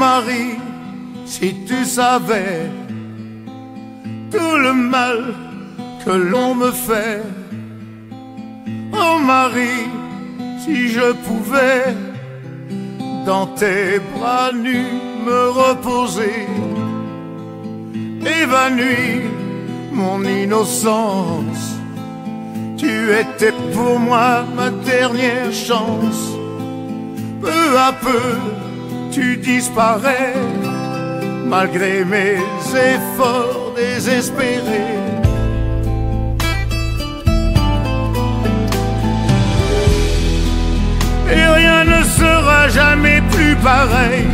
Marie, si tu savais tout le mal que l'on me fait. Oh Marie, si je pouvais dans tes bras nus me reposer, évanoui mon innocence. Tu étais pour moi ma dernière chance. Peu à peu, tu disparais, malgré mes efforts désespérés. Et rien ne sera jamais plus pareil.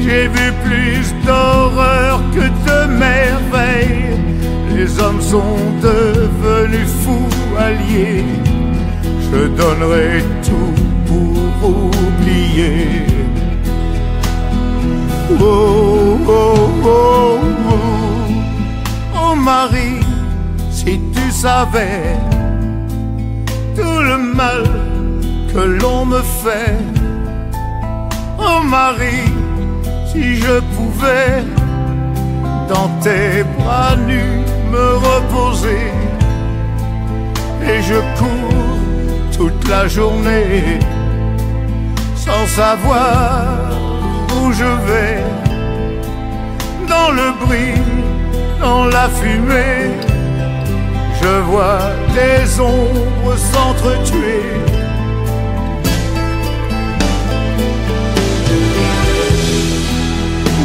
J'ai vu plus d'horreur que de merveilles. Les hommes sont devenus fous alliés. Je donnerai tout pour oublier. Marie, si tu savais tout le mal que l'on me fait. Oh Marie, si je pouvais dans tes bras nus me reposer et je cours toute la journée sans savoir où je vais dans le bruit, la fumée je vois des ombres s'entretuer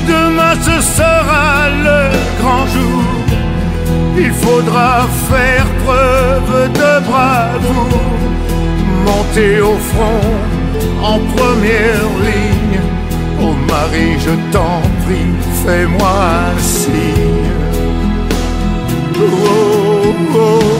Demain ce sera le grand jour. Il faudra faire preuve de bravoure, monter au front en première ligne. Oh Marie, je t'en prie, fais-moi un signe. Oh, oh, oh, oh,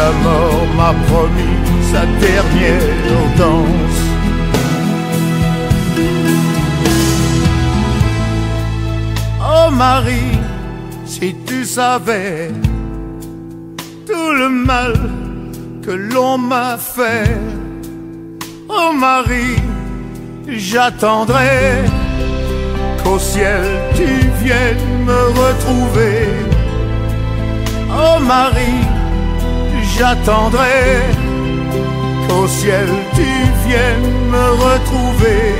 la mort m'a promis sa dernière danse. Oh Marie, si tu savais tout le mal que l'on m'a fait. Oh Marie, j'attendrai qu'au ciel tu viennes me retrouver. Oh Marie, j'attendrai qu'au ciel tu viennes me retrouver.